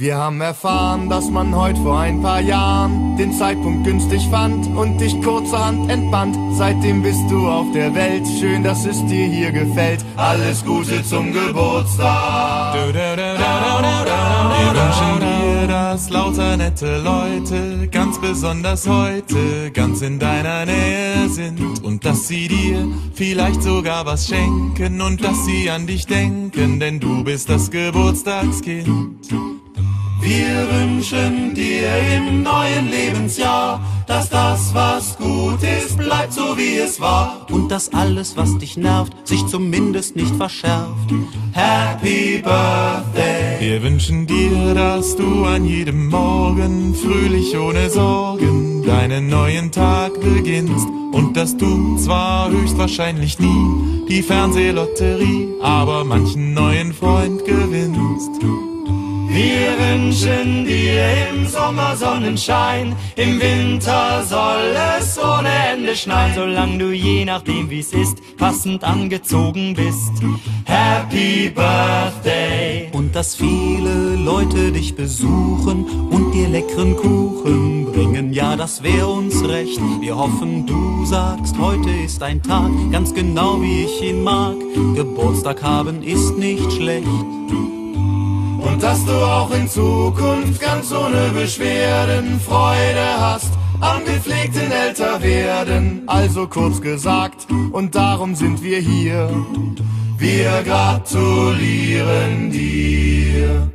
Wir haben erfahren, dass man heute vor ein paar Jahren den Zeitpunkt günstig fand und dich kurzerhand entband. Seitdem bist du auf der Welt. Schön, dass es dir hier gefällt. Alles Gute zum Geburtstag. Wir wünschen dir, dass lauter nette Leute ganz besonders heute ganz in deiner Nähe sind und dass sie dir vielleicht sogar was schenken und dass sie an dich denken, denn du bist das Geburtstagskind. Wir wünschen dir im neuen Lebensjahr, dass das, was gut ist, bleibt so wie es war. Und dass alles, was dich nervt, sich zumindest nicht verschärft. Happy Birthday! Wir wünschen dir, dass du an jedem Morgen fröhlich ohne Sorgen deinen neuen Tag beginnst. Und dass du zwar höchstwahrscheinlich nie die Fernsehlotterie, aber manchen neuen Freund gewinnst. Wir wünschen dir im Sommer Sonnenschein, im Winter soll es ohne Ende schneien, solange du je nachdem wie's ist, passend angezogen bist. Happy Birthday! Und dass viele Leute dich besuchen und dir leckeren Kuchen bringen, ja, das wär uns recht. Wir hoffen, du sagst, heute ist ein Tag, ganz genau wie ich ihn mag. Geburtstag haben ist nicht schlecht dass du auch in Zukunft ganz ohne Beschwerden Freude hast am gepflegten Älterwerden. Also kurz gesagt, und darum sind wir hier. Wir gratulieren dir.